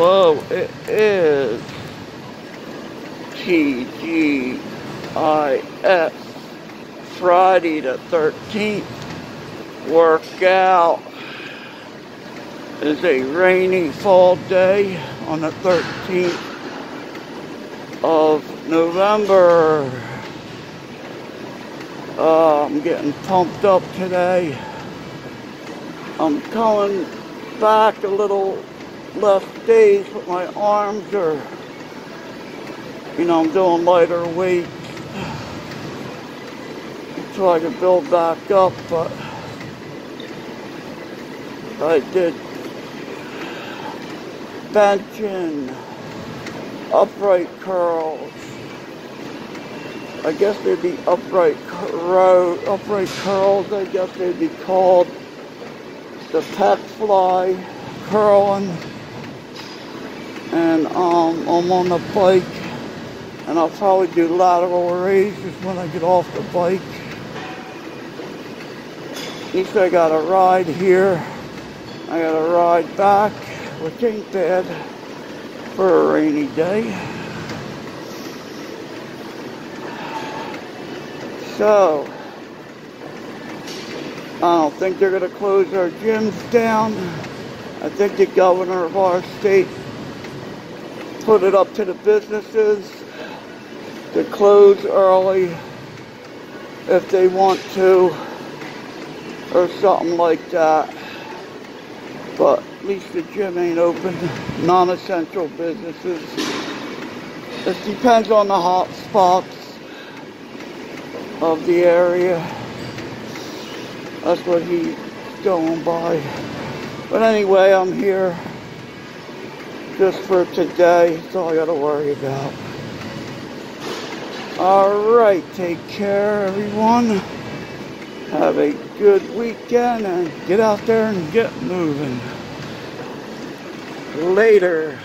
Hello, it is TGIF Friday the 13th workout is a rainy fall day on the 13th of November. Uh, I'm getting pumped up today. I'm coming back a little less days, but my arms are, you know, I'm doing lighter weight so I can build back up, but I did benching, upright curls. I guess they'd be upright row, upright curls. I guess they'd be called the pec fly curling and um, I'm on the bike and I'll probably do lateral raises when I get off the bike. At least I got a ride here. I got a ride back, which ain't bad for a rainy day. So, I don't think they're going to close our gyms down. I think the governor of our state put it up to the businesses to close early if they want to or something like that. But at least the gym ain't open. Non-essential businesses. It depends on the hot spots of the area. That's what he's going by. But anyway, I'm here just for today. That's all I got to worry about. All right, take care, everyone. Have a good weekend and get out there and get moving. Later.